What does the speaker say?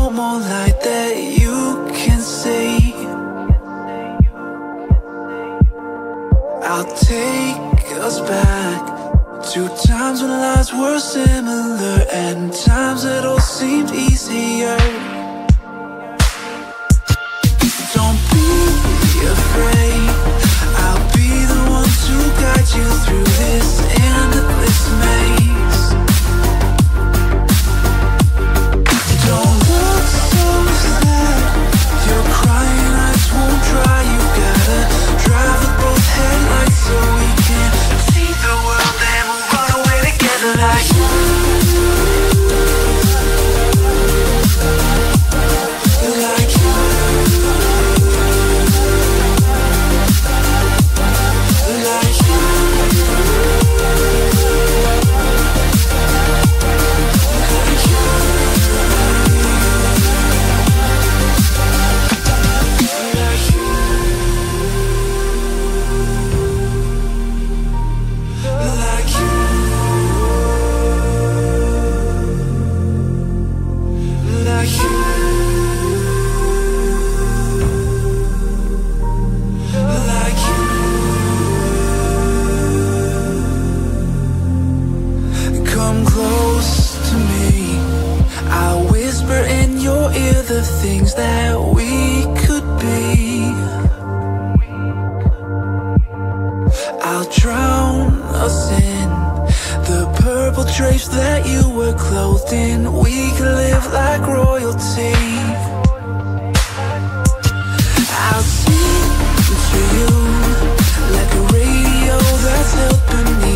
no more light that you can see. I'll take us back to times when lives were similar And times it all seemed easier. Don't be afraid. I'll be the one to guide you through this and like like the things that we could be. I'll drown us in the purple drapes that you were clothed in. We could live like royalty. I'll sing to you like a radio that's helping me.